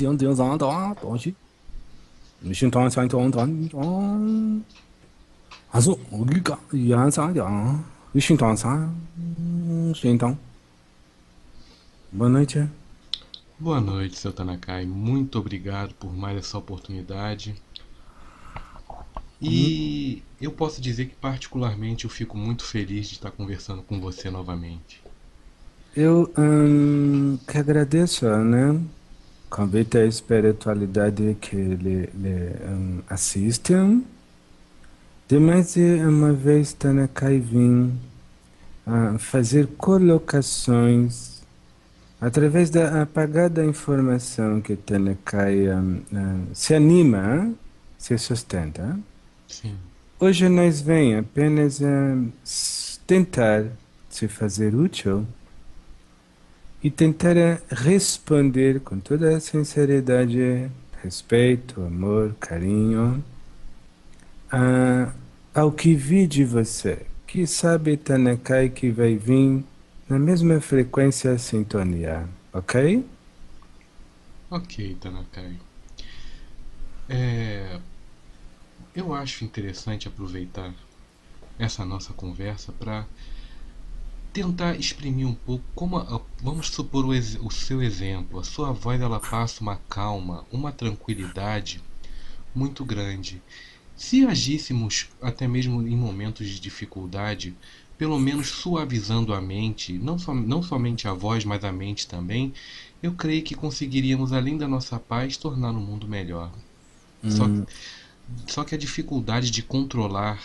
zion zion zan da doji mishin tan san tan tan tan azu ogi ga yan san ya mishin tan boa noite boa noite seu Tanakai muito obrigado por mais essa oportunidade e eu posso dizer que particularmente eu fico muito feliz de estar conversando com você novamente eu hum, que agradeço né Convite à espiritualidade que lhe, lhe um, assistem. De mais uma vez, Tanakai vim uh, fazer colocações através da apagada informação que Tanakai um, uh, se anima, se sustenta Sim. Hoje nós vem apenas tentar se fazer útil e tentar responder com toda a sinceridade, respeito, amor, carinho a, ao que vi de você. Que sabe Tanakai que vai vir na mesma frequência sintonia, ok? Ok, Tanakai. É, eu acho interessante aproveitar essa nossa conversa para tentar exprimir um pouco como a, vamos supor o, o, seu exemplo a sua voz ela passa uma calma uma tranquilidade muito grande se agíssemos até mesmo em momentos de dificuldade pelo menos suavizando a mente não, so, não somente a voz mas a mente também eu creio que conseguiríamos além da nossa paz tornar o mundo melhor hum. só só que a dificuldade de controlar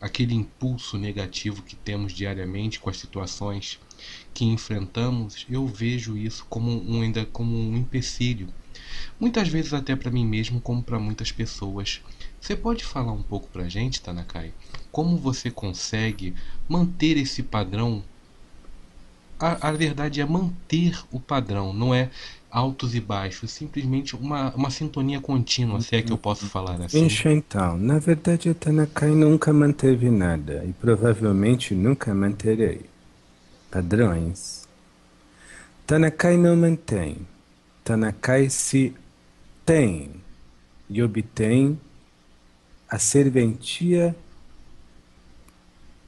aquele impulso negativo que temos diariamente com as situações que enfrentamos, eu vejo isso como um, ainda como um empecilho. Muitas vezes até para mim mesmo, como para muitas pessoas. Você pode falar um pouco para a gente, Tanakai? Como você consegue manter esse padrão? A, a verdade é manter o padrão, não é altos e baixos, simplesmente uma, uma sintonia contínua, se é que eu posso falar assim. Deixa então, na verdade a Tanakai nunca manteve nada e provavelmente nunca manterei. Padrões. Tanakai não mantém. Tanakai se tem e obtém a serventia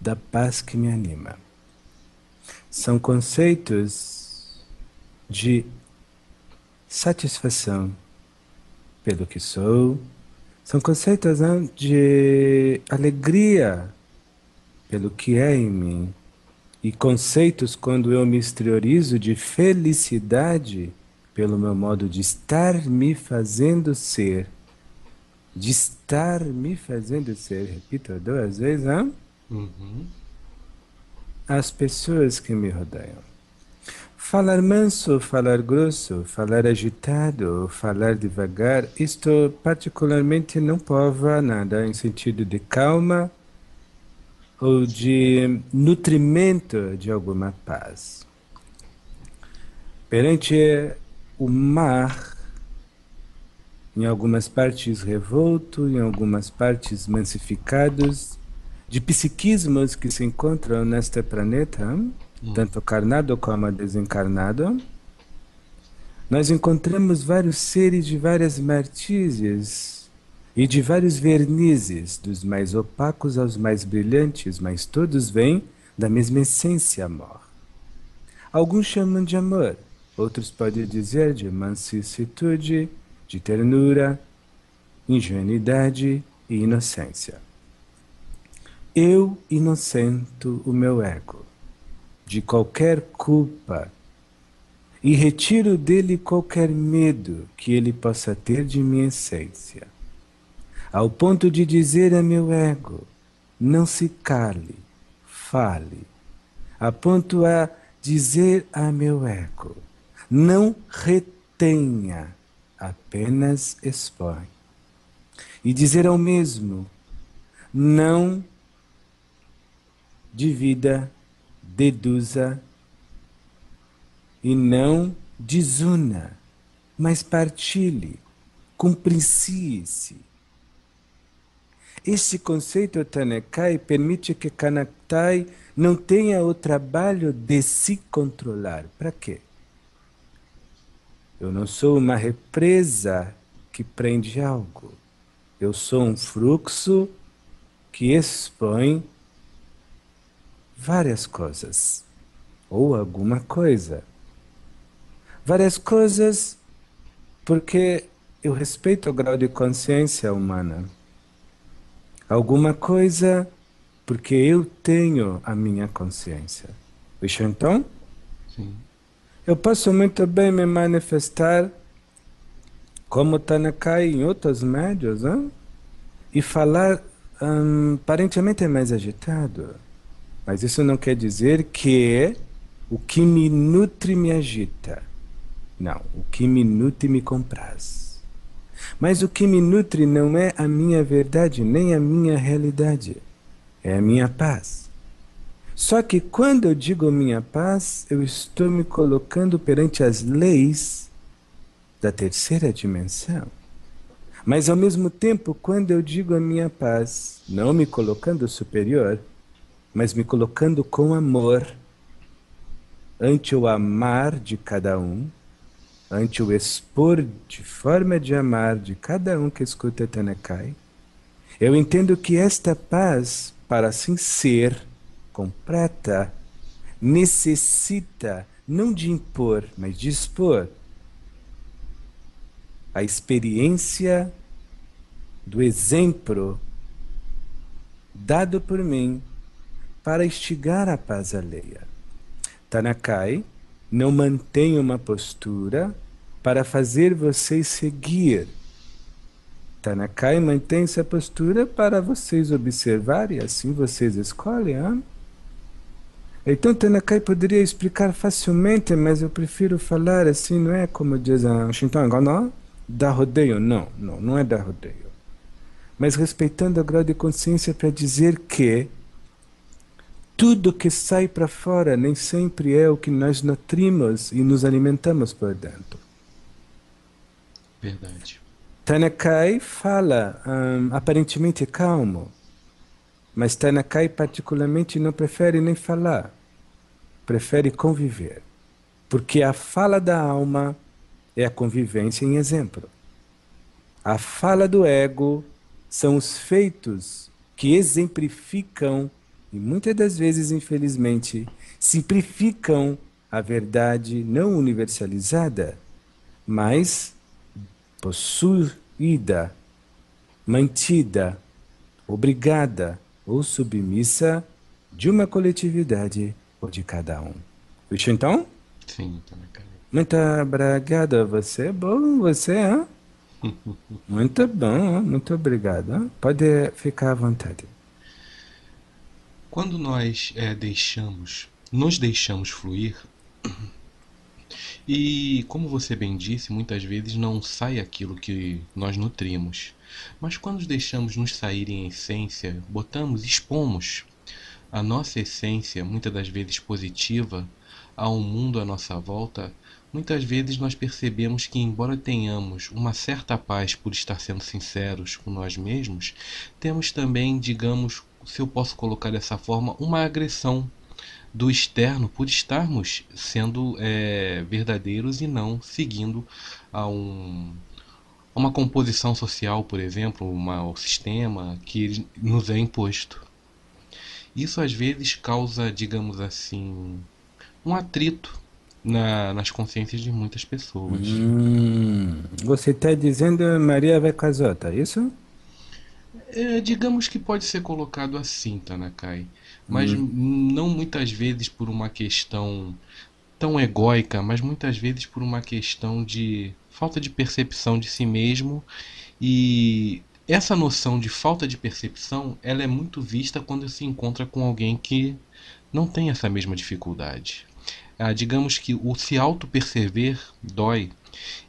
da paz que me anima. São conceitos de satisfação pelo que sou. São conceitos né, de alegria pelo que é em mim. E conceitos quando eu me exteriorizo de felicidade pelo meu modo de estar me fazendo ser. De estar me fazendo ser. Repito duas vezes, hein? Uhum. As pessoas que me rodeiam. Falar manso, falar grosso, falar agitado, falar devagar, isto particularmente não prova nada em sentido de calma ou de nutrimento de alguma paz. Perante o mar, em algumas partes revolto, em algumas partes mansificados, de psiquismos que se encontram neste planeta, hum. tanto carnado como desencarnado, nós encontramos vários seres de várias martízias e de vários vernizes, dos mais opacos aos mais brilhantes, mas todos vêm da mesma essência, amor. Alguns chamam de amor, outros podem dizer de mansicitude, de ternura, ingenuidade e inocência. Eu inocento o meu ego de qualquer culpa e retiro dele qualquer medo que ele possa ter de minha essência, ao ponto de dizer a meu ego: não se cale, fale, a ponto a dizer a meu ego: não retenha, apenas expõe. E dizer ao mesmo: não divida deduza e não desuna, mas partilhe, comprecie-se. Este conceito Tanekai permite que Kanaktai não tenha o trabalho de se controlar. Para quê? Eu não sou uma represa que prende algo. Eu sou um fluxo que expõe várias coisas ou alguma coisa. Várias coisas porque eu respeito o grau de consciência humana. Alguma coisa porque eu tenho a minha consciência. Vixe então? Sim. Eu posso muito bem me manifestar como Tanakai em outros médios, hein? e falar hum, aparentemente mais agitado. Mas isso não quer dizer que o que me nutre me agita. Não, o que me nutre me compraz. Mas o que me nutre não é a minha verdade, nem a minha realidade. É a minha paz. Só que quando eu digo minha paz, eu estou me colocando perante as leis da terceira dimensão. Mas ao mesmo tempo, quando eu digo a minha paz, não me colocando superior, mas me colocando com amor, ante o amar de cada um, ante o expor de forma de amar de cada um que escuta Tanakai, eu entendo que esta paz, para assim ser, completa necessita não de impor, mas de expor a experiência do exemplo dado por mim para instigar a paz alheia. Tanakai não mantém uma postura para fazer vocês seguir. Tanakai mantém essa postura para vocês observarem, assim vocês escolhem. Hein? Então Tanakai poderia explicar facilmente, mas eu prefiro falar assim, não é como diz a Shinton não? Da rodeio, não, não, não é da rodeio. Mas respeitando o grau de consciência para dizer que tudo que sai para fora nem sempre é o que nós nutrimos e nos alimentamos por dentro. Verdade. Tanakai fala um, aparentemente calmo, mas Tanakai particularmente não prefere nem falar prefere conviver. Porque a fala da alma é a convivência em exemplo. A fala do ego são os feitos que exemplificam, e muitas das vezes, infelizmente, simplificam a verdade não universalizada, mas possuída, mantida, obrigada ou submissa de uma coletividade ou de cada um. Vixe, então? Sim, tá na cara. Muito obrigado a você. Bom, você, hein? muito bom, muito obrigado. Pode ficar à vontade. Quando nós é, deixamos, nos deixamos fluir, e como você bem disse, muitas vezes não sai aquilo que nós nutrimos. Mas quando deixamos nos sair em essência, botamos, expomos a nossa essência, muitas das vezes positiva, ao mundo à nossa volta, muitas vezes nós percebemos que, embora tenhamos uma certa paz por estar sendo sinceros com nós mesmos, temos também, digamos, se eu posso colocar dessa forma, uma agressão do externo por estarmos sendo é, verdadeiros e não seguindo a um, uma composição social, por exemplo, uma, um sistema que nos é imposto. Isso às vezes causa, digamos assim, um atrito na, nas consciências de muitas pessoas. Hum, você está dizendo Maria vai casota, é isso? É, digamos que pode ser colocado assim, Tanakai. Mas hum. não muitas vezes por uma questão tão egóica, mas muitas vezes por uma questão de falta de percepção de si mesmo e essa noção de falta de percepção, ela é muito vista quando se encontra com alguém que não tem essa mesma dificuldade. Ah, digamos que o se auto-perceber dói.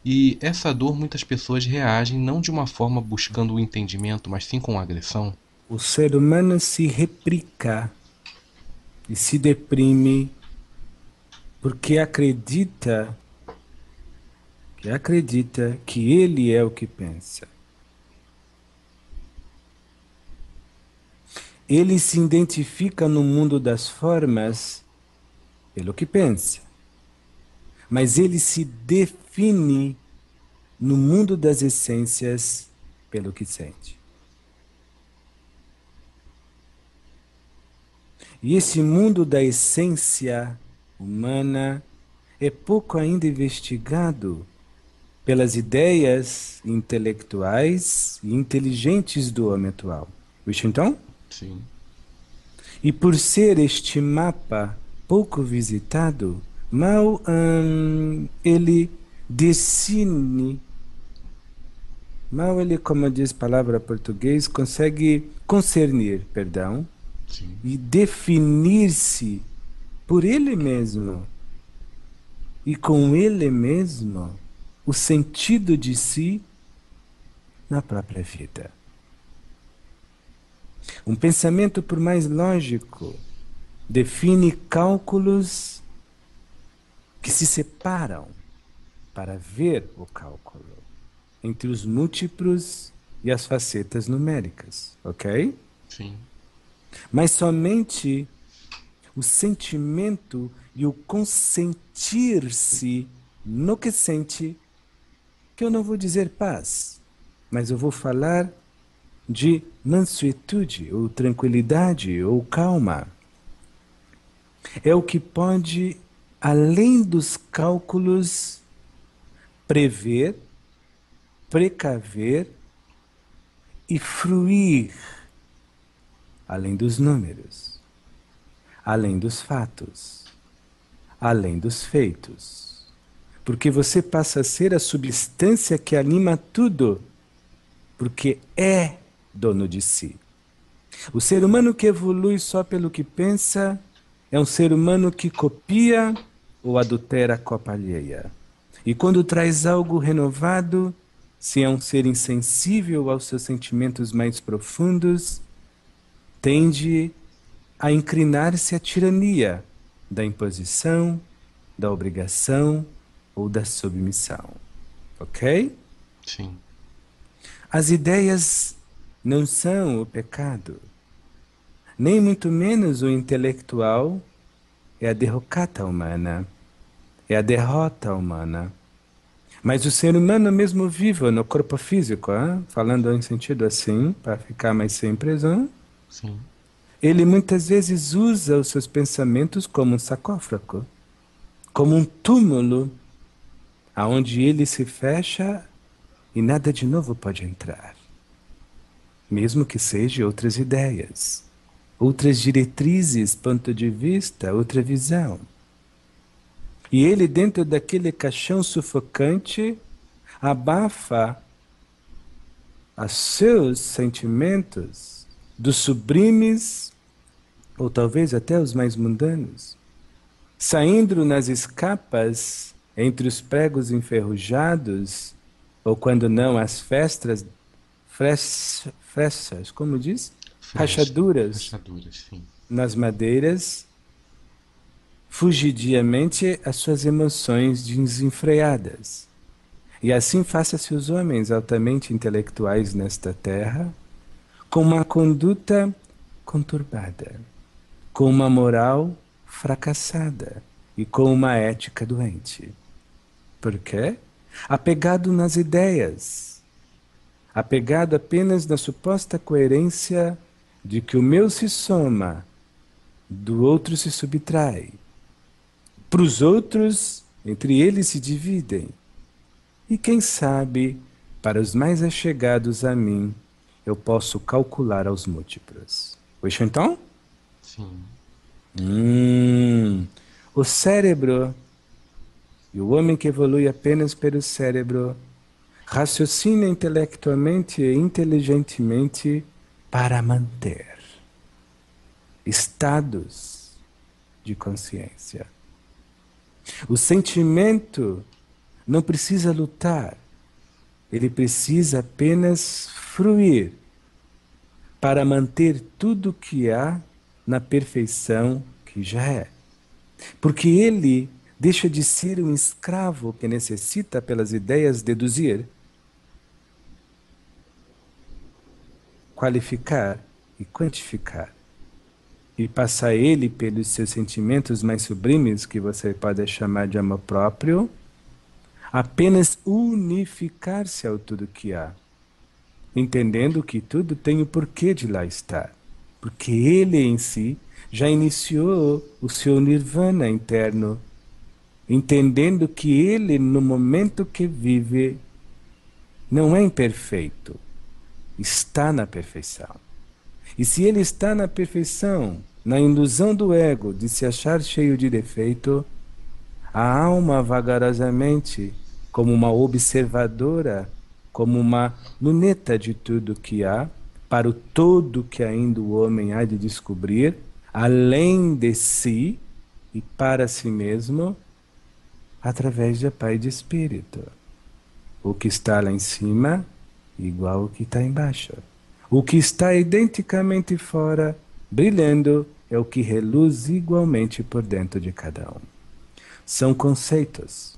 E essa dor muitas pessoas reagem não de uma forma buscando o entendimento, mas sim com agressão. O ser humano se replica e se deprime porque acredita que acredita que ele é o que pensa. ele se identifica no mundo das formas pelo que pensa. Mas ele se define no mundo das essências pelo que sente. E esse mundo da essência humana é pouco ainda investigado pelas ideias intelectuais e inteligentes do homem atual. Vixe então? Sim. E por ser este mapa pouco visitado, mal hum, ele decine, mal ele, como diz a palavra português, consegue concernir, perdão, Sim. e definir-se por ele mesmo e com ele mesmo o sentido de si na própria vida. Um pensamento, por mais lógico, define cálculos que se separam para ver o cálculo entre os múltiplos e as facetas numéricas, ok? Sim. Mas somente o sentimento e o consentir-se no que sente, que eu não vou dizer paz, mas eu vou falar de mansuetude, ou tranquilidade, ou calma. É o que pode, além dos cálculos, prever, precaver e fruir, além dos números, além dos fatos, além dos feitos. Porque você passa a ser a substância que anima tudo, porque é dono de si. O ser humano que evolui só pelo que pensa é um ser humano que copia ou adultera a copa alheia. E quando traz algo renovado, se é um ser insensível aos seus sentimentos mais profundos, tende a inclinar-se à tirania da imposição, da obrigação ou da submissão. Ok? Sim. As ideias não são o pecado, nem muito menos o intelectual é a derrocata humana, é a derrota humana. Mas o ser humano mesmo vivo no corpo físico, hein? falando em sentido assim, para ficar mais simples, hein? Sim. ele muitas vezes usa os seus pensamentos como um sarcófago, como um túmulo, aonde ele se fecha e nada de novo pode entrar mesmo que seja outras ideias, outras diretrizes, ponto de vista, outra visão. E ele, dentro daquele caixão sufocante, abafa os seus sentimentos, dos sublimes, ou talvez até os mais mundanos, saindo nas escapas entre os pregos enferrujados, ou quando não, as festas, como diz? Rachaduras, Rachaduras, nas madeiras, fugidiamente as suas emoções desenfreadas. E assim faça-se os homens altamente intelectuais nesta terra, com uma conduta conturbada, com uma moral fracassada e com uma ética doente. Por quê? Apegado nas ideias, apegado apenas na suposta coerência de que o meu se soma, do outro se subtrai. Para os outros, entre eles se dividem. E quem sabe, para os mais achegados a mim, eu posso calcular aos múltiplos. Oxe, então? Sim. Hum, o cérebro e o homem que evolui apenas pelo cérebro raciocina intelectualmente e inteligentemente para manter estados de consciência. O sentimento não precisa lutar, ele precisa apenas fruir para manter tudo que há na perfeição que já é. Porque ele deixa de ser um escravo que necessita pelas ideias deduzir, qualificar e quantificar. e passar ele pelos seus sentimentos mais sublimes, que você pode chamar de amor próprio, apenas unificar-se ao tudo que há, entendendo que tudo tem o porquê de lá estar, porque ele em si já iniciou o seu nirvana interno, entendendo que ele, no momento que vive, não é imperfeito, está na perfeição. E se ele está na perfeição, na ilusão do ego de se achar cheio de defeito, a alma vagarosamente, como uma observadora, como uma luneta de tudo que há, para o todo que ainda o homem há de descobrir, além de si e para si mesmo, através de Pai de Espírito. O que está lá em cima, igual o que está embaixo. O que está identicamente fora, brilhando, é o que reluz igualmente por dentro de cada um. São conceitos.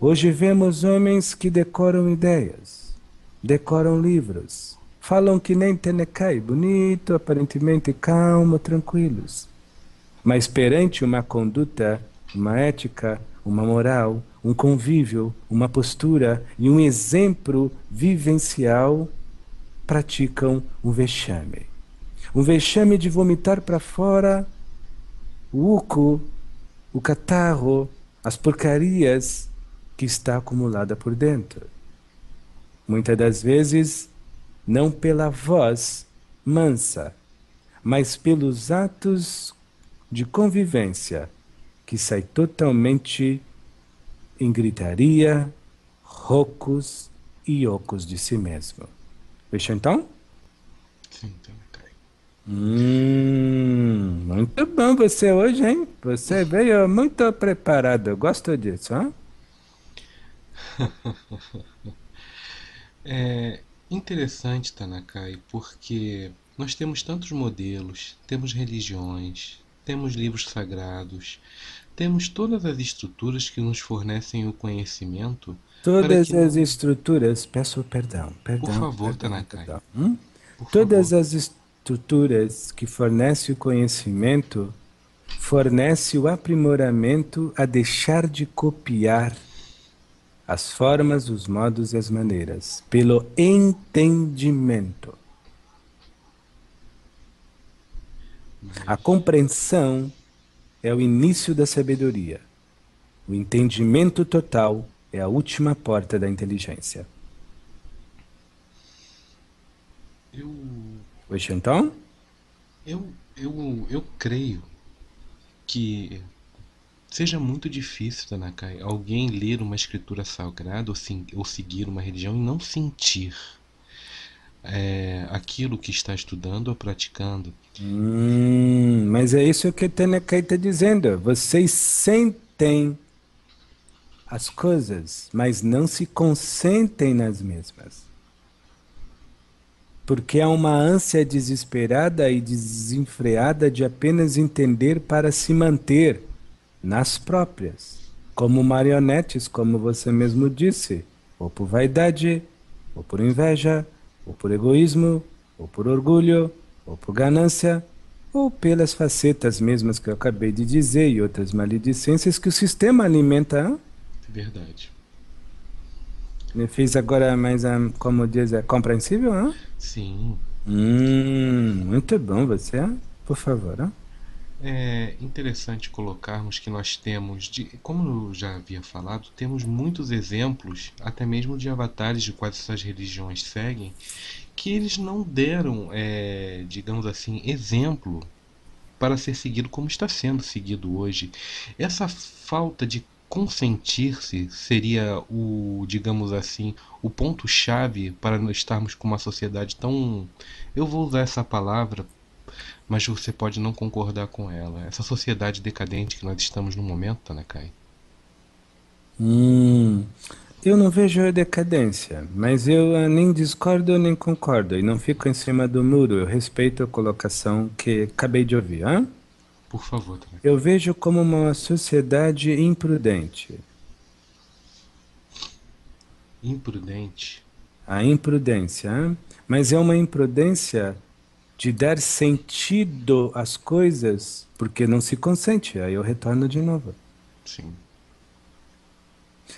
Hoje vemos homens que decoram ideias, decoram livros, falam que nem Tenecai, bonito, aparentemente calmo, tranquilos. Mas perante uma conduta, uma ética, uma moral, um convívio, uma postura e um exemplo vivencial, praticam um vexame. Um vexame de vomitar para fora o uco, o catarro, as porcarias que está acumulada por dentro. Muitas das vezes, não pela voz mansa, mas pelos atos de convivência que sai totalmente em gritaria, rocos e ocos de si mesmo. Fechou então? Sim, também cai. Hum, muito bom você hoje, hein? Você veio muito preparado. Gosto disso, hein? é interessante, Tanakai, porque nós temos tantos modelos, temos religiões, temos livros sagrados, temos todas as estruturas que nos fornecem o conhecimento. Todas que... as estruturas, peço perdão, perdão. Por favor, perdão, Tanakai. Perdão. Hum? Por todas favor. as estruturas que fornecem o conhecimento fornece o aprimoramento a deixar de copiar as formas, os modos e as maneiras, pelo entendimento. A compreensão é o início da sabedoria. O entendimento total é a última porta da inteligência. Eu. Oi, então? Eu, eu, eu creio que seja muito difícil, Tanakai, alguém ler uma escritura sagrada ou, sim, ou seguir uma religião e não sentir é, aquilo que está estudando ou praticando. Hum, mas é isso que Tanakai está dizendo. Vocês sentem as coisas, mas não se consentem nas mesmas. Porque há uma ânsia desesperada e desenfreada de apenas entender para se manter nas próprias, como marionetes, como você mesmo disse, ou por vaidade, ou por inveja, ou por egoísmo, ou por orgulho, ou por ganância, ou pelas facetas mesmas que eu acabei de dizer e outras maledicências que o sistema alimenta. Verdade. Me fiz agora mais, como diz, é compreensível? Hein? Sim. Hum, muito bom você, por favor. Hein? É interessante colocarmos que nós temos, de, como eu já havia falado, temos muitos exemplos, até mesmo de avatares de quais essas religiões seguem, que eles não deram, é, digamos assim, exemplo para ser seguido como está sendo seguido hoje. Essa falta de consentir-se seria o, digamos assim, o ponto-chave para nós estarmos com uma sociedade tão. Eu vou usar essa palavra mas você pode não concordar com ela. Essa sociedade decadente que nós estamos no momento, né, Kai? Hum, eu não vejo a decadência, mas eu uh, nem discordo nem concordo e não fico em cima do muro. Eu respeito a colocação que acabei de ouvir. Hein? Por favor. Também. Eu vejo como uma sociedade imprudente. Imprudente? A imprudência, hein? mas é uma imprudência de dar sentido às coisas, porque não se consente. Aí eu retorno de novo. Sim.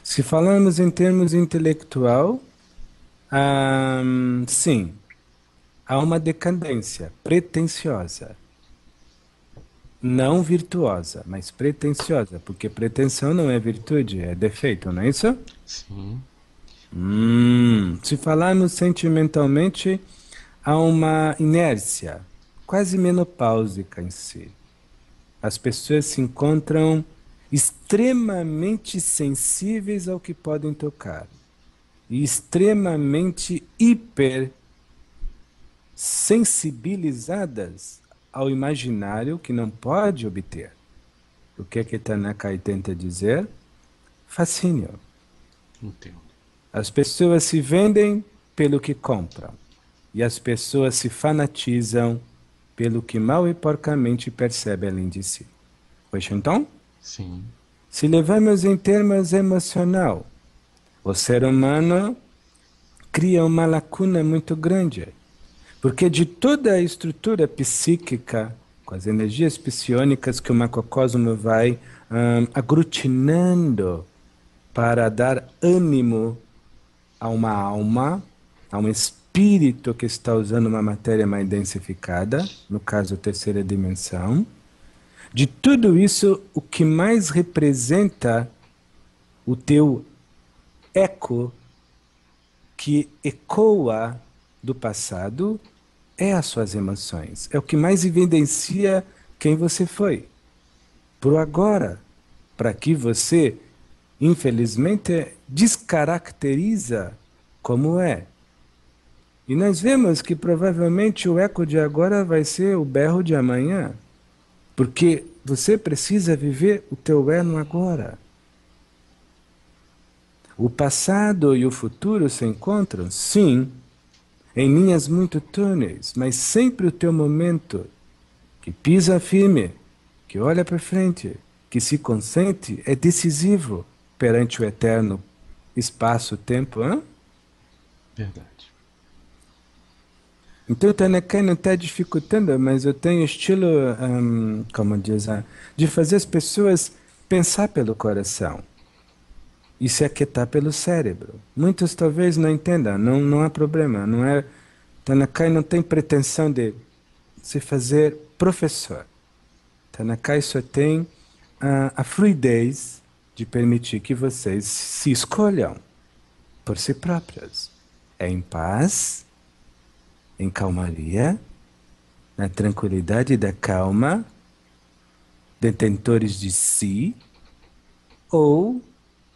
Se falamos em termos intelectual, hum, sim, há uma decadência pretensiosa. Não virtuosa, mas pretensiosa, porque pretensão não é virtude, é defeito, não é isso? Sim. Hum, se falarmos sentimentalmente, há uma inércia quase menopáusica em si. As pessoas se encontram extremamente sensíveis ao que podem tocar e extremamente hiper sensibilizadas ao imaginário que não pode obter. O que é que Tanakai tenta dizer? Fascínio. Entendo. As pessoas se vendem pelo que compram e as pessoas se fanatizam pelo que mal e porcamente percebe além de si. Pois então? Sim. Se levamos em termos emocional, o ser humano cria uma lacuna muito grande, porque de toda a estrutura psíquica, com as energias psionicas que o macrocosmo vai um, aglutinando para dar ânimo a uma alma, a um espírito que está usando uma matéria mais densificada, no caso, terceira dimensão. De tudo isso, o que mais representa o teu eco que ecoa do passado é as suas emoções. É o que mais evidencia quem você foi. Pro agora, para que você infelizmente, descaracteriza como é. E nós vemos que provavelmente o eco de agora vai ser o berro de amanhã, porque você precisa viver o teu é agora. O passado e o futuro se encontram, sim, em linhas muito túneis, mas sempre o teu momento, que pisa firme, que olha para frente, que se consente, é decisivo perante o eterno espaço-tempo. Verdade. Então não está dificultando, mas eu tenho estilo, um, como diz, de fazer as pessoas pensar pelo coração e se aquietar pelo cérebro. Muitos talvez não entendam, não, não há problema. Não é, Tanakai não tem pretensão de se fazer professor. Tanakai só tem uh, a fluidez de permitir que vocês se escolham por si próprios. É em paz, em calmaria, na tranquilidade da calma, detentores de si, ou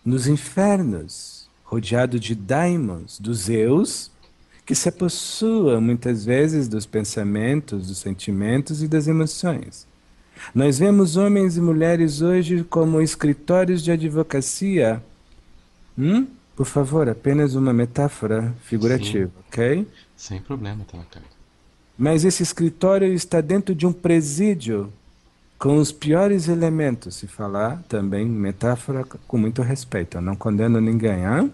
nos infernos, rodeado de daimons, dos eus, que se apossuam muitas vezes dos pensamentos, dos sentimentos e das emoções. Nós vemos homens e mulheres hoje como escritórios de advocacia. Hum? Por favor, apenas uma metáfora figurativa, Sim. ok? Sem problema, Talakai. Mas esse escritório está dentro de um presídio com os piores elementos, se falar também metáfora com muito respeito. Eu não condeno ninguém, hein?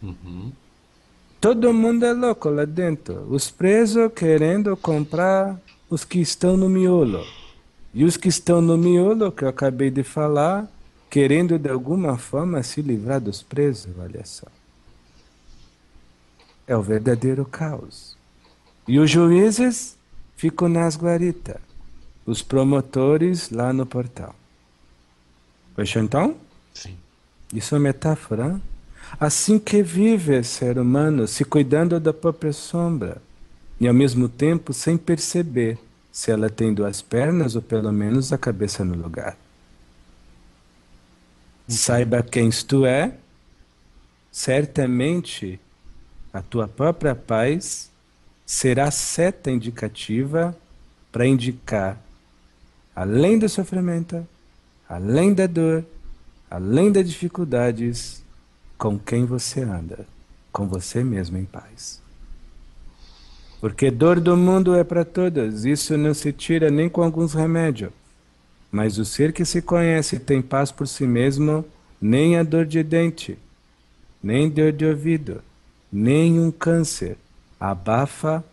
Uhum. Todo mundo é louco lá dentro. Os presos querendo comprar os que estão no miolo. E os que estão no miolo, que eu acabei de falar, querendo de alguma forma se livrar dos presos, olha só. É o verdadeiro caos. E os juízes ficam nas guaritas, os promotores lá no portal. Fechou então? Sim. Isso é metáfora. Assim que vive o ser humano, se cuidando da própria sombra, e ao mesmo tempo sem perceber se ela tem duas pernas ou pelo menos a cabeça no lugar. Saiba quem tu é, certamente a tua própria paz será seta indicativa para indicar, além do sofrimento, além da dor, além das dificuldades, com quem você anda, com você mesmo em paz. Porque dor do mundo é para todas, isso não se tira nem com alguns remédios. Mas o ser que se conhece tem paz por si mesmo, nem a dor de dente, nem dor de ouvido, nem um câncer abafa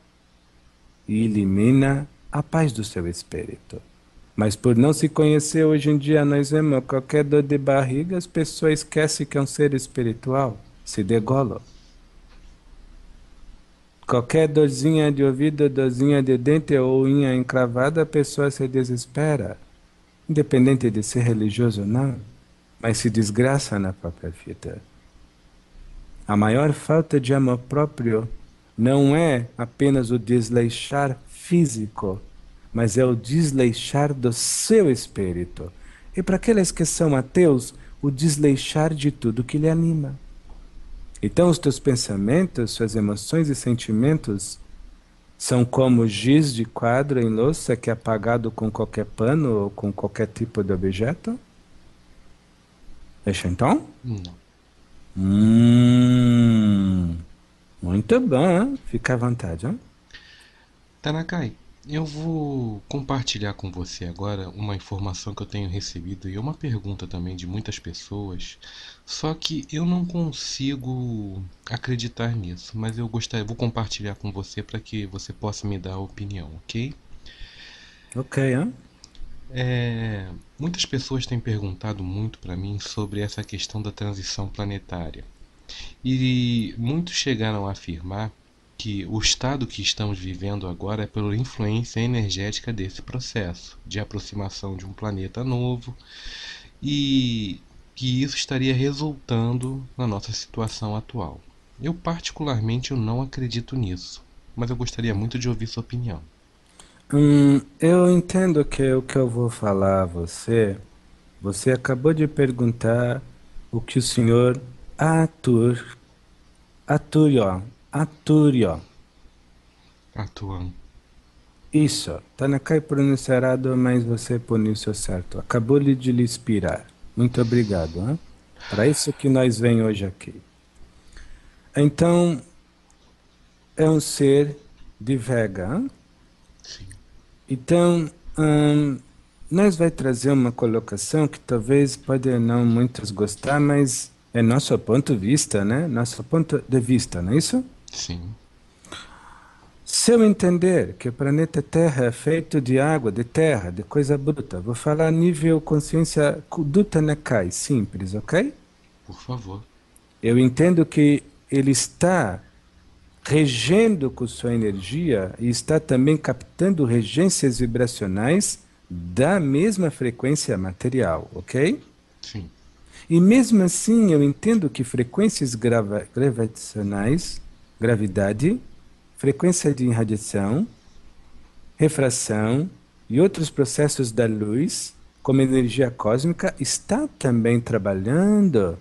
e elimina a paz do seu espírito. Mas por não se conhecer hoje em dia, nós vemos qualquer dor de barriga, as pessoas esquecem que é um ser espiritual, se degolam. Qualquer dorzinha de ouvido, dorzinha de dente ou unha encravada, a pessoa se desespera. Independente de ser religioso ou não, mas se desgraça na própria vida. A maior falta de amor próprio não é apenas o desleixar físico, mas é o desleixar do seu espírito. E para aqueles que são ateus, o desleixar de tudo que lhe anima. Então, os teus pensamentos, suas emoções e sentimentos são como giz de quadro em louça que é apagado com qualquer pano ou com qualquer tipo de objeto? Deixa então? Não. Hum, muito bom, hein? fica à vontade. Hein? Tanakai, eu vou compartilhar com você agora uma informação que eu tenho recebido e uma pergunta também de muitas pessoas. Só que eu não consigo acreditar nisso, mas eu gostaria, vou compartilhar com você para que você possa me dar a opinião, ok? Ok, hein? É, muitas pessoas têm perguntado muito para mim sobre essa questão da transição planetária. E muitos chegaram a afirmar que o estado que estamos vivendo agora é pela influência energética desse processo de aproximação de um planeta novo e que isso estaria resultando na nossa situação atual. Eu particularmente eu não acredito nisso, mas eu gostaria muito de ouvir sua opinião. Hum, eu entendo que o que eu vou falar a você, você acabou de perguntar o que o senhor Atur, Aturio Aturio. Atuam. Isso. Tanakai pronunciado, mas você pronunciou certo. Acabou de lhe inspirar. Muito obrigado. Hein? Para isso que nós vem hoje aqui. Então, é um ser de Vega. Hein? Sim. Então, hum, nós vai trazer uma colocação que talvez pode não muitos gostar, mas é nosso ponto de vista, né? Nosso ponto de vista, não é isso? Sim. Se eu entender que o planeta Terra é feito de água, de terra, de coisa bruta, vou falar a nível consciência do Tanakai, simples, ok? Por favor. Eu entendo que ele está regendo com sua energia e está também captando regências vibracionais da mesma frequência material, ok? Sim. E mesmo assim, eu entendo que frequências grava gravitacionais gravidade, frequência de irradiação, refração e outros processos da luz, como energia cósmica, está também trabalhando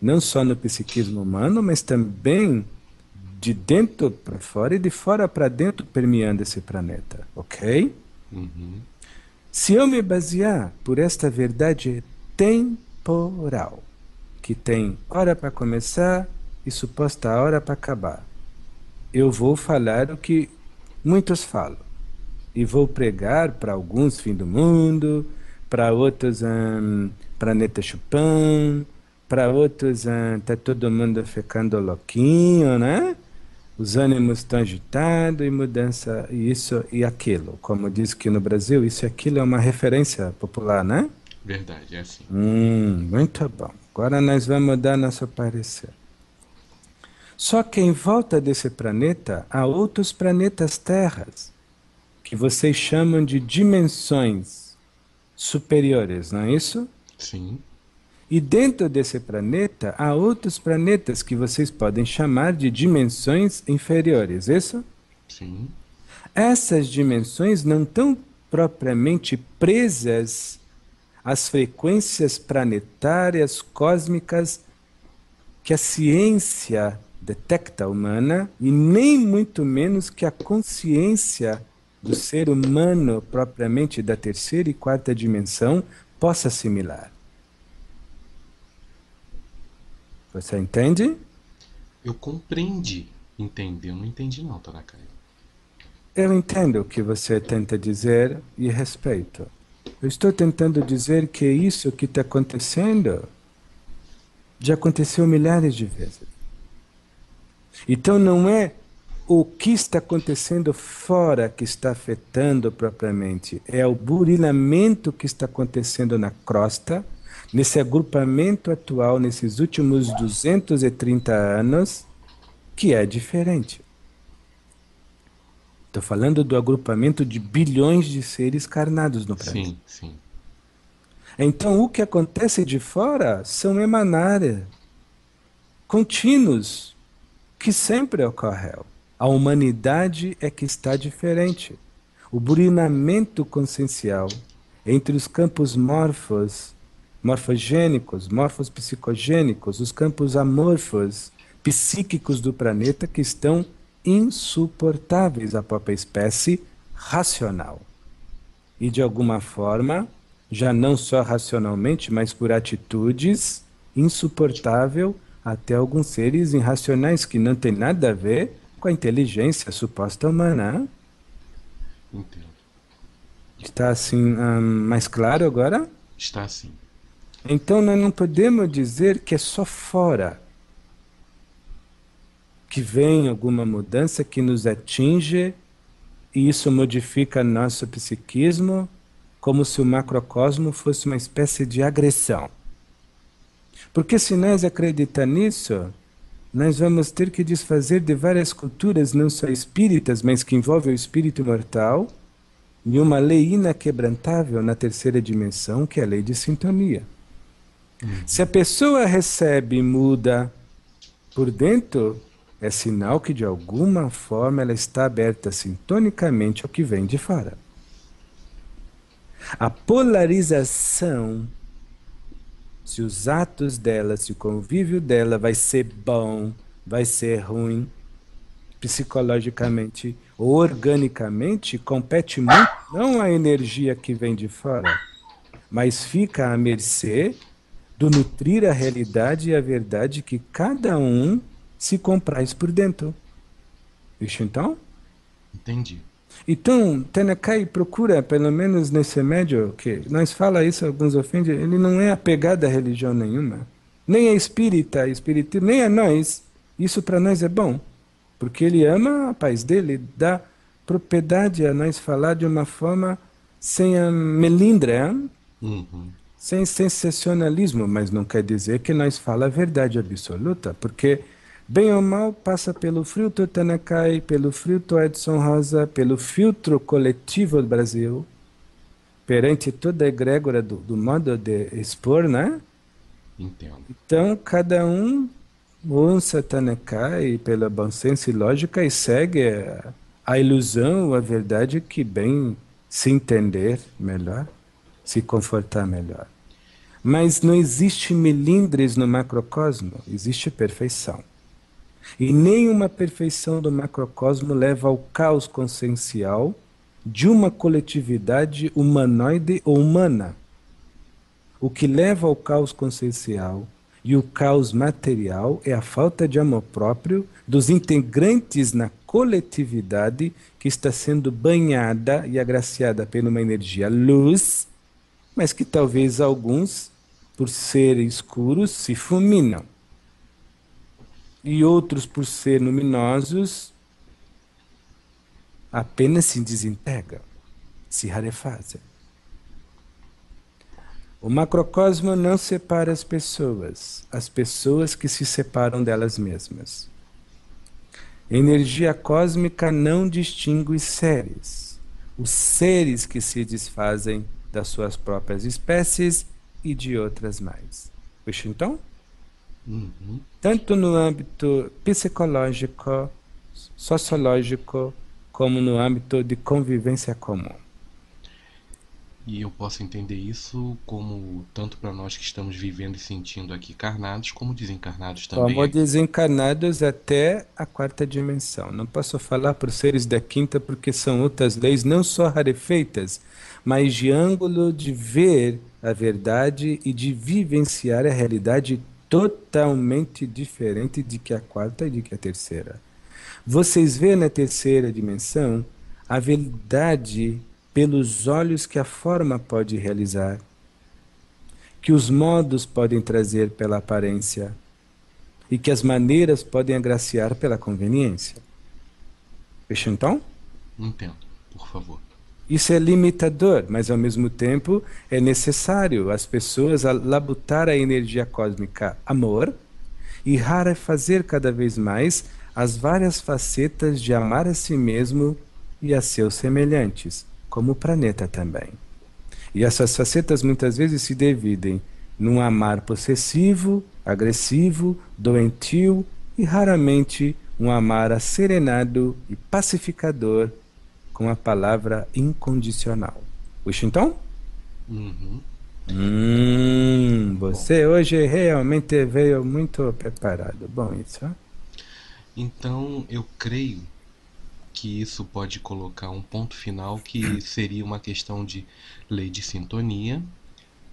não só no psiquismo humano, mas também de dentro para fora e de fora para dentro permeando esse planeta, ok? Uhum. Se eu me basear por esta verdade temporal, que tem hora para começar e suposta hora para acabar. Eu vou falar o que muitos falam. E vou pregar para alguns fim do mundo, para outros um, planeta Chupão, para outros está um, todo mundo ficando louquinho, né? Os ânimos estão agitados e mudança, isso e aquilo. Como diz que no Brasil, isso e aquilo é uma referência popular, né? Verdade, é assim. Hum, muito bom. Agora nós vamos dar nosso parecer. Só que em volta desse planeta há outros planetas terras, que vocês chamam de dimensões superiores, não é isso? Sim. E dentro desse planeta há outros planetas que vocês podem chamar de dimensões inferiores, isso? Sim. Essas dimensões não estão propriamente presas às frequências planetárias cósmicas que a ciência detecta humana e nem muito menos que a consciência do ser humano propriamente da terceira e quarta dimensão possa assimilar. Você entende? Eu compreendi. Entendi. Eu não entendi não, Tanakai. Eu entendo o que você tenta dizer e respeito. Eu estou tentando dizer que isso que está acontecendo já aconteceu milhares de vezes. Então não é o que está acontecendo fora que está afetando propriamente. É o burilamento que está acontecendo na crosta, nesse agrupamento atual, nesses últimos 230 anos, que é diferente. Estou falando do agrupamento de bilhões de seres carnados no planeta. Sim, sim. Então, o que acontece de fora são emanar contínuos que sempre ocorrem. A humanidade é que está diferente. O burinamento consciencial entre os campos morfos, morfogênicos, morfos psicogênicos, os campos amorfos, psíquicos do planeta que estão insuportáveis à própria espécie racional. E de alguma forma, já não só racionalmente, mas por atitudes, insuportável até alguns seres irracionais que não têm nada a ver com a inteligência suposta humana. Entendo. Está assim um, mais claro agora? Está assim. Então nós não podemos dizer que é só fora que vem alguma mudança que nos atinge e isso modifica nosso psiquismo, como se o macrocosmo fosse uma espécie de agressão. Porque se nós acreditamos nisso, nós vamos ter que desfazer de várias culturas, não só espíritas, mas que envolvem o espírito mortal, e uma lei inaquebrantável na terceira dimensão, que é a lei de sintonia. Uhum. Se a pessoa recebe e muda por dentro, é sinal que de alguma forma ela está aberta sintonicamente ao que vem de fora. A polarização se os atos dela, se o convívio dela vai ser bom, vai ser ruim, psicologicamente ou organicamente, compete muito não a energia que vem de fora, mas fica à mercê do nutrir a realidade e a verdade que cada um se compraz por dentro. Isso então? Entendi. Então, Tenakai procura, pelo menos nesse médio, que nós fala isso, alguns ofendem, ele não é apegado a religião nenhuma. Nem é espírita, espiritismo, nem é nós. Isso para nós é bom, porque ele ama a paz dele, dá propriedade a nós falar de uma forma sem a melindra, uhum. sem sensacionalismo, mas não quer dizer que nós fala a verdade absoluta, porque Bem ou mal, passa pelo filtro Tanakai, pelo filtro Edson Rosa, pelo filtro coletivo do Brasil, perante toda a egrégora do, do modo de expor, né? Entendo. Então, cada um ouça Tanakai pela bom senso e lógica e segue a, a ilusão, a verdade que bem se entender melhor, se confortar melhor. Mas não existe melindres no macrocosmo, existe perfeição. E nenhuma perfeição do macrocosmo leva ao caos consciencial de uma coletividade humanoide ou humana. O que leva ao caos consciencial e o caos material é a falta de amor próprio dos integrantes na coletividade que está sendo banhada e agraciada por uma energia luz, mas que talvez alguns, por serem escuros, se fulminam e outros, por ser luminosos, apenas se desintegram, se rarefazem. O macrocosmo não separa as pessoas, as pessoas que se separam delas mesmas. energia cósmica não distingue seres, os seres que se desfazem das suas próprias espécies e de outras mais. Puxa então? Uhum. Tanto no âmbito psicológico, sociológico, como no âmbito de convivência comum. E eu posso entender isso como tanto para nós que estamos vivendo e sentindo aqui carnados, como desencarnados também. Como desencarnados até a quarta dimensão. Não posso falar por seres da quinta porque são outras leis não só rarefeitas, mas de ângulo de ver a verdade e de vivenciar a realidade totalmente diferente de que a quarta e de que a terceira. Vocês veem na terceira dimensão a verdade pelos olhos que a forma pode realizar, que os modos podem trazer pela aparência e que as maneiras podem agraciar pela conveniência. Fecha então? Entendo, por favor. Isso é limitador, mas ao mesmo tempo é necessário as pessoas labutar a energia cósmica amor e rarefazer cada vez mais as várias facetas de amar a si mesmo e a seus semelhantes, como o planeta também. E essas facetas muitas vezes se dividem num amar possessivo, agressivo, doentio e raramente um amar asserenado e pacificador com a palavra incondicional. Wish então? Uhum. Hum, você Bom. hoje realmente veio muito preparado. Bom, isso. Então eu creio que isso pode colocar um ponto final que seria uma questão de lei de sintonia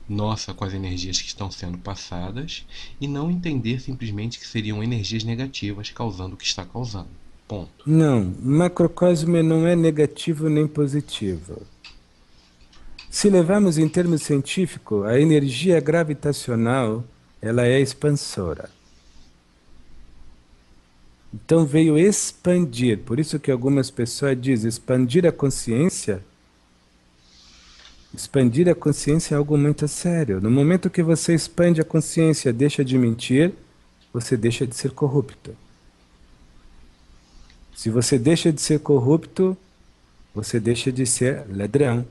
nossa com as energias que estão sendo passadas e não entender simplesmente que seriam energias negativas causando o que está causando. Ponto. Não, macrocosmo não é negativo nem positivo. Se levarmos em termos científicos, a energia gravitacional ela é expansora. Então veio expandir, por isso que algumas pessoas dizem expandir a consciência Expandir a consciência é algo muito sério. No momento que você expande a consciência, deixa de mentir, você deixa de ser corrupto. Se você deixa de ser corrupto, você deixa de ser ladrão.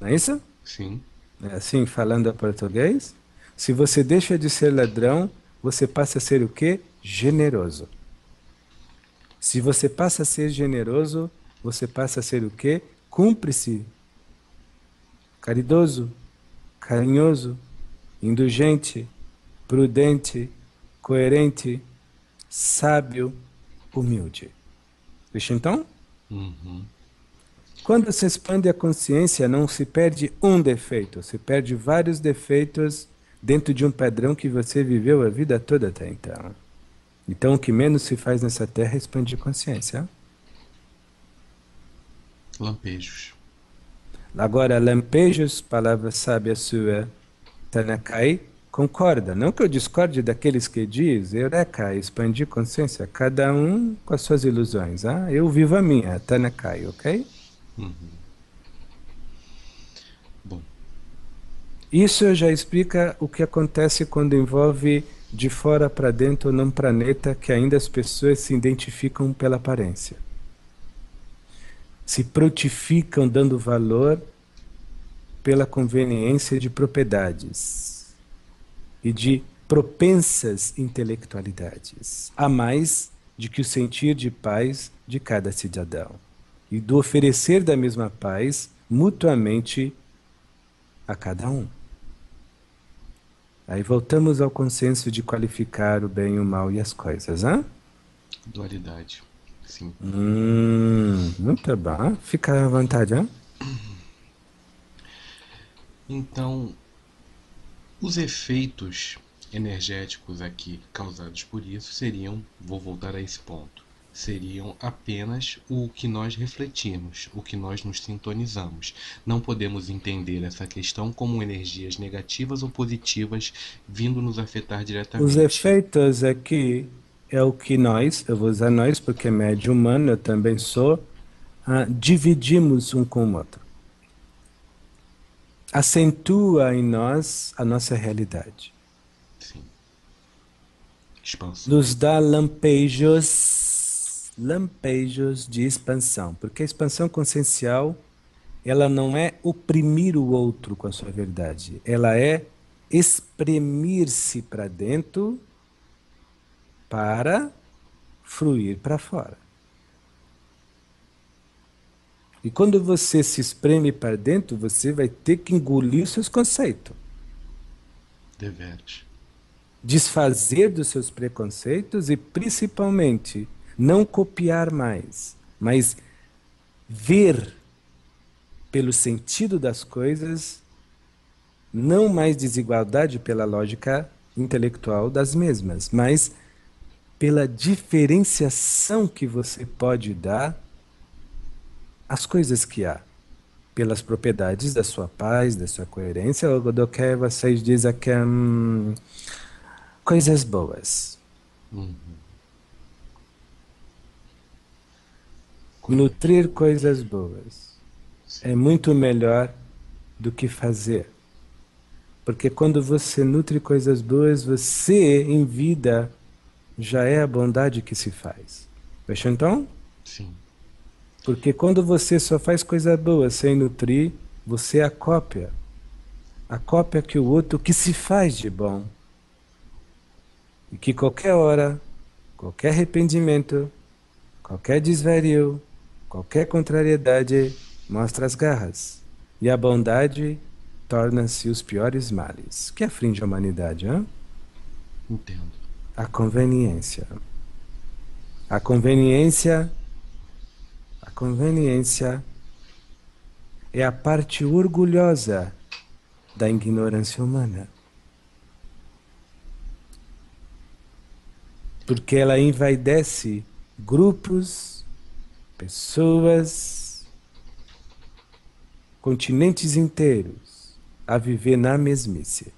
Não é isso? Sim. É assim, falando a português? Se você deixa de ser ladrão, você passa a ser o quê? Generoso. Se você passa a ser generoso, você passa a ser o quê? Cúmplice caridoso, carinhoso, indulgente, prudente, coerente, sábio, humilde. Deixa então? Uhum. Quando se expande a consciência, não se perde um defeito, se perde vários defeitos dentro de um padrão que você viveu a vida toda até então. Então, o que menos se faz nessa terra é expandir consciência. Lampejos. Agora, lampejos, palavra sábia sua, Tanakai, concorda. Não que eu discorde daqueles que diz, Eureka, expandir consciência, cada um com as suas ilusões. Ah? Eu vivo a minha, Tanakai, ok? Uhum. Bom. Isso já explica o que acontece quando envolve de fora para dentro num planeta que ainda as pessoas se identificam pela aparência se prontificam dando valor pela conveniência de propriedades e de propensas intelectualidades, a mais de que o sentir de paz de cada cidadão e do oferecer da mesma paz mutuamente a cada um. Aí voltamos ao consenso de qualificar o bem, o mal e as coisas, hein? Dualidade. Sim. Hum, muito bom. Fica à vontade, hein? Então, os efeitos energéticos aqui causados por isso seriam, vou voltar a esse ponto, seriam apenas o que nós refletimos, o que nós nos sintonizamos. Não podemos entender essa questão como energias negativas ou positivas vindo nos afetar diretamente. Os efeitos aqui é o que nós, eu vou usar nós porque é médio humano, eu também sou, uh, dividimos um com o outro. Acentua em nós a nossa realidade. Sim. Expansão. Nos dá lampejos, lampejos de expansão, porque a expansão consciencial ela não é oprimir o outro com a sua verdade, ela é espremir-se para dentro para fluir para fora. E quando você se espreme para dentro, você vai ter que engolir seus conceitos. Deveres. Desfazer dos seus preconceitos e, principalmente, não copiar mais, mas ver pelo sentido das coisas, não mais desigualdade pela lógica intelectual das mesmas, mas pela diferenciação que você pode dar às coisas que há, pelas propriedades da sua paz, da sua coerência, do que vocês dizem que hum, coisas boas. Uhum. Nutrir coisas boas é muito melhor do que fazer. Porque quando você nutre coisas boas, você em vida já é a bondade que se faz. Fechou então? Sim. Porque quando você só faz coisa boa sem nutrir, você é a cópia. A cópia que o outro que se faz de bom. E que qualquer hora, qualquer arrependimento, qualquer desvario, qualquer contrariedade mostra as garras. E a bondade torna-se os piores males. Que aflige a humanidade, hein? Entendo. A conveniência. A conveniência. Conveniência é a parte orgulhosa da ignorância humana. Porque ela envaidece grupos, pessoas, continentes inteiros a viver na mesmice.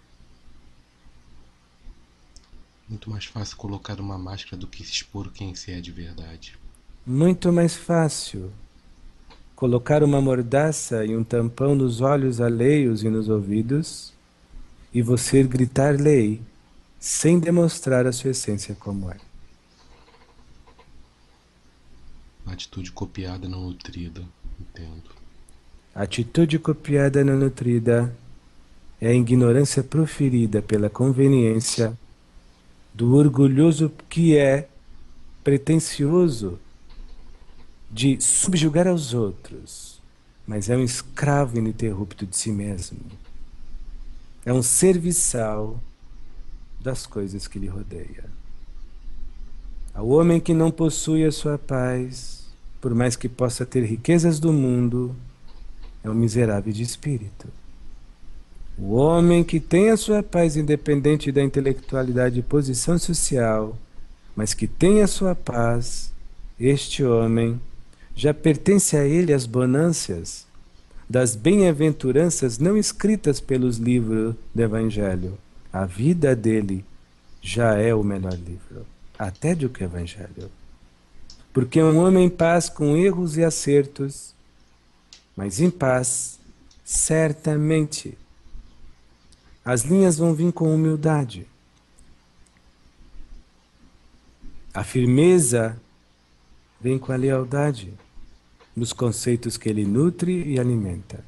Muito mais fácil colocar uma máscara do que expor quem se é de verdade. Muito mais fácil colocar uma mordaça e um tampão nos olhos alheios e nos ouvidos e você gritar lei sem demonstrar a sua essência como é. Atitude copiada não nutrida, entendo. Atitude copiada não nutrida é a ignorância proferida pela conveniência do orgulhoso que é pretensioso de subjugar aos outros, mas é um escravo ininterrupto de si mesmo. É um serviçal das coisas que lhe rodeia. Ao homem que não possui a sua paz, por mais que possa ter riquezas do mundo, é um miserável de espírito. O homem que tem a sua paz independente da intelectualidade e posição social, mas que tem a sua paz, este homem já pertence a ele as bonâncias das bem-aventuranças não escritas pelos livros do Evangelho. A vida dele já é o melhor livro, até do que o Evangelho. Porque um homem em paz com erros e acertos, mas em paz, certamente as linhas vão vir com humildade. A firmeza vem com a lealdade nos conceitos que ele nutre e alimenta.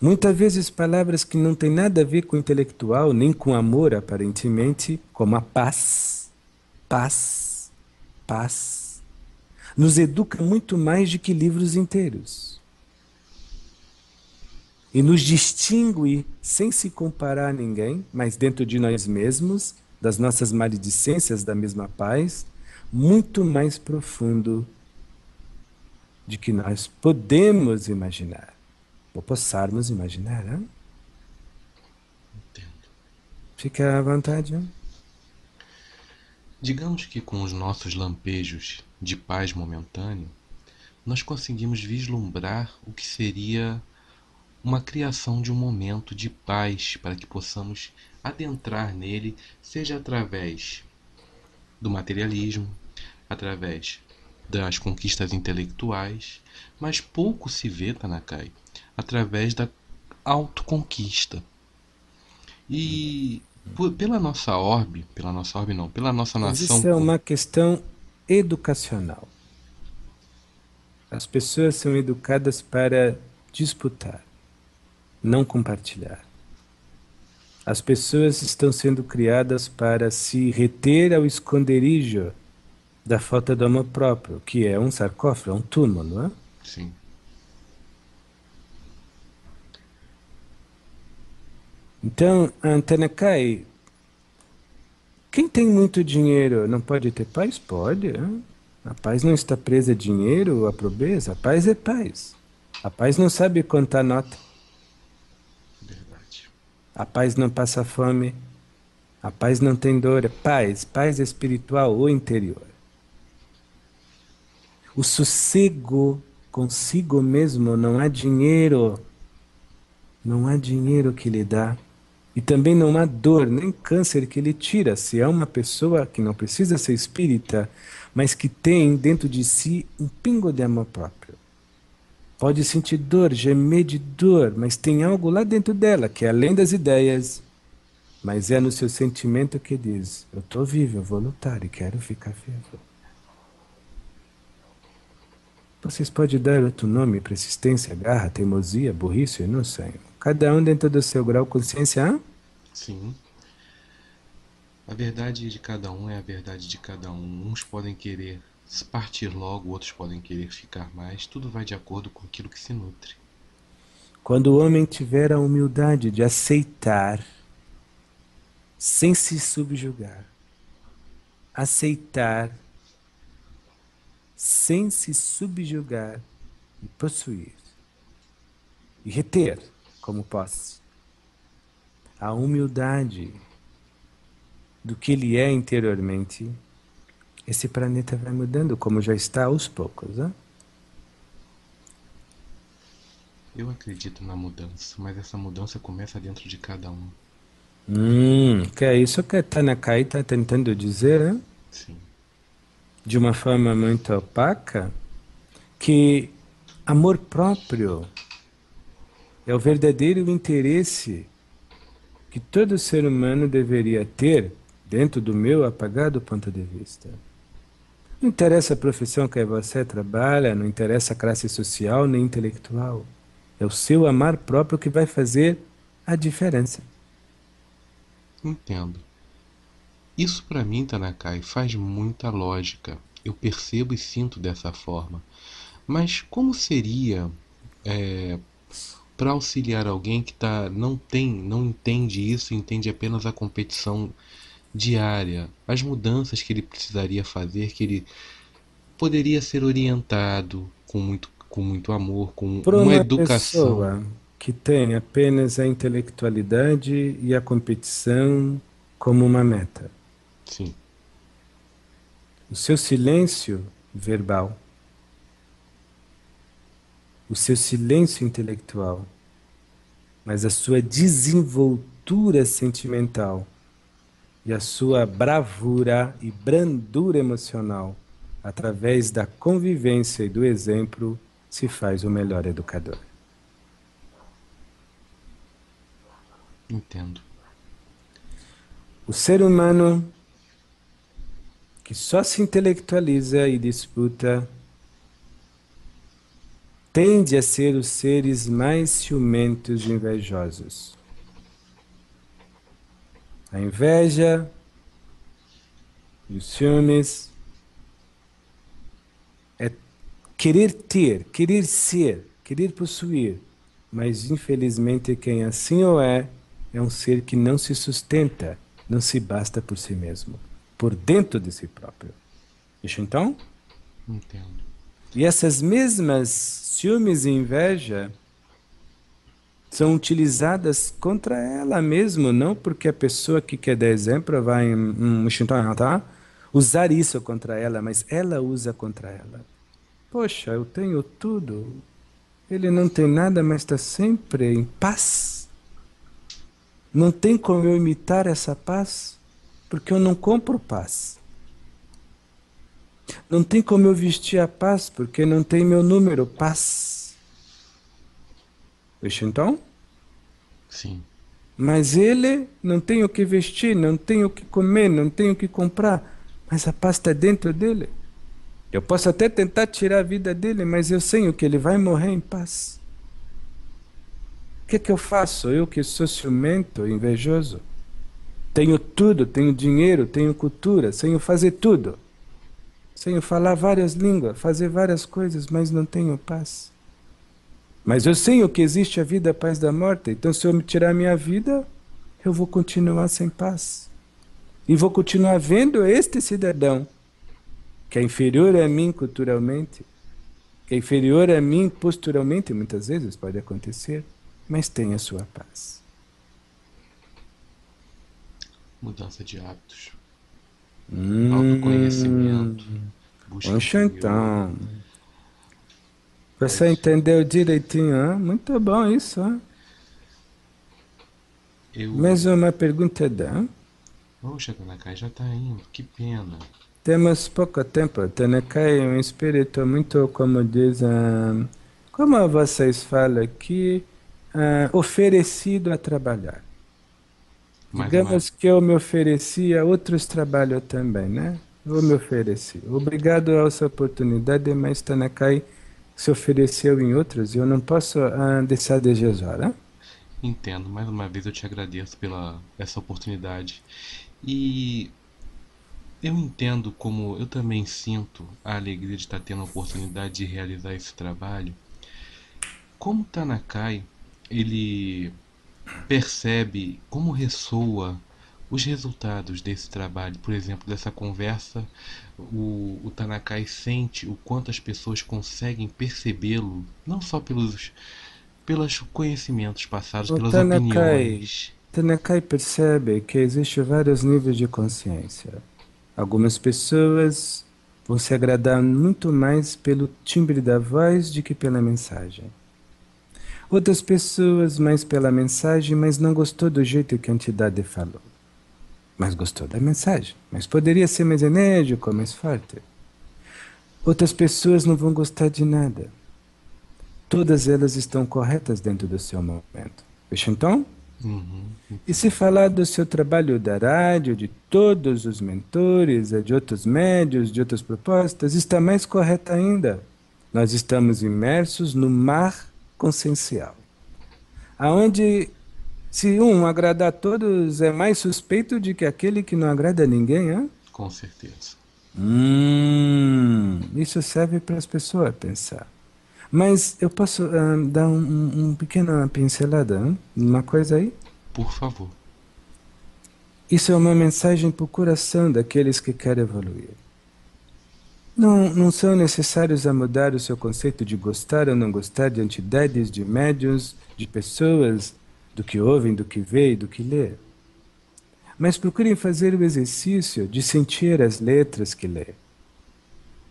Muitas vezes palavras que não têm nada a ver com intelectual, nem com amor aparentemente, como a paz, paz, paz, nos educa muito mais do que livros inteiros e nos distingue sem se comparar a ninguém, mas dentro de nós mesmos, das nossas maledicências da mesma paz, muito mais profundo de que nós podemos imaginar, ou possamos imaginar. Hein? Entendo. Fica à vontade. Hein? Digamos que com os nossos lampejos de paz momentâneo, nós conseguimos vislumbrar o que seria uma criação de um momento de paz para que possamos adentrar nele, seja através do materialismo, através das conquistas intelectuais, mas pouco se vê, Tanakai, através da autoconquista. E por, pela nossa orbe, pela nossa orbe não, pela nossa nação. Isso é uma questão educacional. As pessoas são educadas para disputar não compartilhar. As pessoas estão sendo criadas para se reter ao esconderijo da falta do amor próprio, que é um sarcófago, é um túmulo, não é? Sim. Então, Antanakai, quem tem muito dinheiro não pode ter paz? Pode. Hein? A paz não está presa a dinheiro ou a pobreza. A paz é paz. A paz não sabe contar nota. A paz não passa fome. A paz não tem dor. É paz, paz espiritual ou interior. O sossego consigo mesmo não há dinheiro. Não há dinheiro que lhe dá. E também não há dor, nem câncer que lhe tira. Se é uma pessoa que não precisa ser espírita, mas que tem dentro de si um pingo de amor próprio. Pode sentir dor, gemer de dor, mas tem algo lá dentro dela que é além das ideias, mas é no seu sentimento que diz: Eu estou vivo, eu vou lutar e quero ficar vivo. Vocês podem dar outro nome: persistência, garra, teimosia, burrice, não sei. Cada um dentro do seu grau de consciência. Hein? Sim. A verdade de cada um é a verdade de cada um. Uns podem querer partir logo, outros podem querer ficar mais. Tudo vai de acordo com aquilo que se nutre. Quando o homem tiver a humildade de aceitar, sem se subjugar, aceitar, sem se subjugar e possuir, e reter como posse, a humildade do que ele é interiormente, esse planeta vai mudando, como já está aos poucos. Né? Eu acredito na mudança, mas essa mudança começa dentro de cada um. Hum, que é isso que a Tanakai está tentando dizer, né? Sim. De uma forma muito opaca, que amor próprio é o verdadeiro interesse que todo ser humano deveria ter dentro do meu apagado ponto de vista. Não interessa a profissão que você trabalha, não interessa a classe social nem intelectual. É o seu amar próprio que vai fazer a diferença. Entendo. Isso para mim, Tanakai, faz muita lógica. Eu percebo e sinto dessa forma. Mas como seria é, para auxiliar alguém que tá, não tem, não entende isso, entende apenas a competição diária, as mudanças que ele precisaria fazer, que ele poderia ser orientado com muito, com muito amor, com Por uma, uma educação. Pessoa que tem apenas a intelectualidade e a competição como uma meta. Sim. O seu silêncio verbal, o seu silêncio intelectual, mas a sua desenvoltura sentimental e a sua bravura e brandura emocional, através da convivência e do exemplo, se faz o melhor educador. Entendo. O ser humano que só se intelectualiza e disputa tende a ser os seres mais ciumentos e invejosos. A inveja e os ciúmes é querer ter, querer ser, querer possuir, mas infelizmente quem assim o é, é um ser que não se sustenta, não se basta por si mesmo, por dentro de si próprio. Isso então? Entendo. E essas mesmas ciúmes e inveja são utilizadas contra ela mesmo, não porque a pessoa que quer dar exemplo vai um, usar isso contra ela, mas ela usa contra ela. Poxa, eu tenho tudo. Ele não tem nada, mas está sempre em paz. Não tem como eu imitar essa paz, porque eu não compro paz. Não tem como eu vestir a paz, porque não tem meu número, paz. Então? Sim. Mas ele não tem o que vestir, não tem o que comer, não tem o que comprar. Mas a paz está dentro dele. Eu posso até tentar tirar a vida dele, mas eu sei que ele vai morrer em paz. O que, que eu faço? Eu que sou ciumento, invejoso. Tenho tudo, tenho dinheiro, tenho cultura, tenho fazer tudo. Tenho falar várias línguas, fazer várias coisas, mas não tenho paz. Mas eu sei o que existe a vida, a paz da morte. Então, se eu me tirar a minha vida, eu vou continuar sem paz. E vou continuar vendo este cidadão, que é inferior a mim culturalmente, que é inferior a mim posturalmente, muitas vezes pode acontecer, mas tem a sua paz. Mudança de hábitos. Hum, Autoconhecimento. Busca então. Você entendeu direitinho, hein? muito bom isso. Hein? Eu... Mais uma pergunta, Dan. Poxa, Tanakai, já tá indo, que pena. Temos pouco tempo. Tanakai é um espírito muito, como diz, uh, como vocês falam aqui, uh, oferecido a trabalhar. Digamos que eu me ofereci a outros trabalhos também, né? Eu me ofereci. Obrigado a essa oportunidade, mas Tanakai se ofereceu em outros e eu não posso uh, deixar de Jesus, né? Entendo. Mais uma vez eu te agradeço pela essa oportunidade. E eu entendo como eu também sinto a alegria de estar tendo a oportunidade de realizar esse trabalho. Como Tanakai, ele percebe como ressoa os resultados desse trabalho, por exemplo, dessa conversa, o, o Tanakai sente o quanto as pessoas conseguem percebê-lo, não só pelos, pelos conhecimentos passados, o pelas Tanakai, opiniões. Tanakai percebe que existem vários níveis de consciência. Algumas pessoas vão se agradar muito mais pelo timbre da voz do que pela mensagem. Outras pessoas mais pela mensagem, mas não gostou do jeito que a entidade falou. Mas gostou da mensagem, mas poderia ser mais enérgico, mais forte. Outras pessoas não vão gostar de nada. Todas elas estão corretas dentro do seu momento. Fecha então? Uhum. E se falar do seu trabalho da rádio, de todos os mentores, de outros médios, de outras propostas, está mais correta ainda. Nós estamos imersos no mar consciencial, aonde se um agradar a todos é mais suspeito de que aquele que não agrada a ninguém, hein? Com certeza. Hum, isso serve para as pessoas pensar. Mas eu posso uh, dar um, um, um pequena pincelada, hein? uma coisa aí? Por favor. Isso é uma mensagem para o coração daqueles que querem evoluir. Não, não são necessários a mudar o seu conceito de gostar ou não gostar de entidades, de médios, de pessoas, do que ouvem, do que veem, do que lê. Mas procurem fazer o exercício de sentir as letras que lê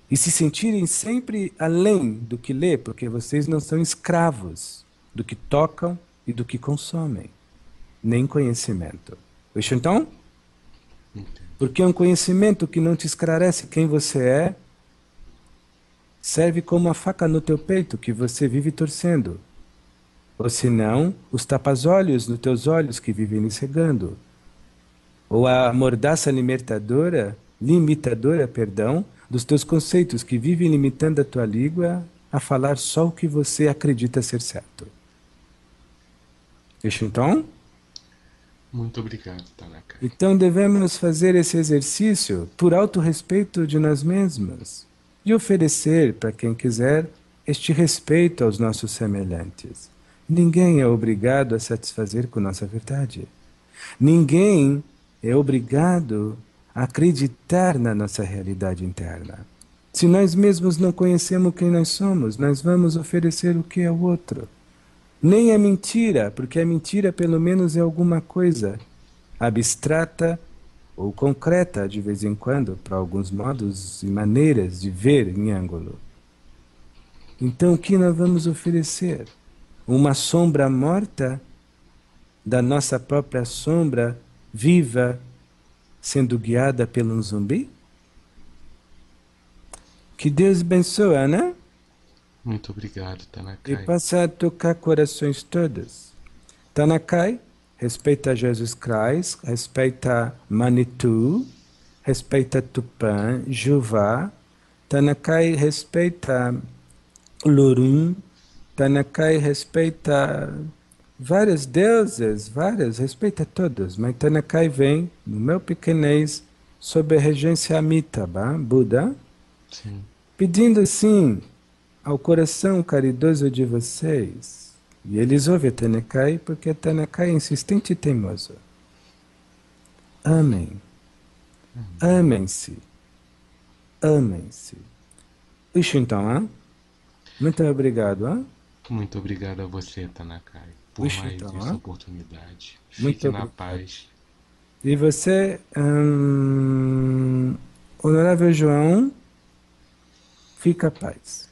e se sentirem sempre além do que lê, porque vocês não são escravos do que tocam e do que consomem, nem conhecimento. Isso então? Porque um conhecimento que não te esclarece quem você é serve como uma faca no teu peito que você vive torcendo. Ou senão, os tapas-olhos nos teus olhos que vivem lhe cegando. Ou a mordaça limitadora, limitadora, perdão, dos teus conceitos que vivem limitando a tua língua a falar só o que você acredita ser certo. Deixa então? Muito obrigado, Tanaka. Então devemos fazer esse exercício por alto respeito de nós mesmos e oferecer para quem quiser este respeito aos nossos semelhantes. Ninguém é obrigado a satisfazer com nossa verdade. Ninguém é obrigado acreditar na nossa realidade interna. Se nós mesmos não conhecemos quem nós somos, nós vamos oferecer o que ao outro. Nem a mentira, porque a mentira pelo menos é alguma coisa abstrata ou concreta de vez em quando, para alguns modos e maneiras de ver em ângulo. Então o que nós vamos oferecer? Uma sombra morta da nossa própria sombra viva sendo guiada pelo um zumbi? Que Deus abençoe, né? Muito obrigado, Tanakai. E passa a tocar corações todos. Tanakai respeita Jesus Cristo, respeita Manitou, respeita Tupã, Juvá. Tanakai respeita Lorum. Tanakai respeita vários deuses, vários, respeita todos, mas Tanakai vem, no meu pequenês, sob a regência Amitabha, Buda, Sim. pedindo assim ao coração caridoso de vocês. E eles ouvem Tanakai porque Tanakai é insistente e teimoso. Amém. Amem-se. Amem-se. Isso então, hein? Muito obrigado. Hein? Muito obrigado a você, Tanakai por Puxa, mais então, essa oportunidade. Muito Fique obrigado. na paz. E você, hum, honorável João, fica a paz.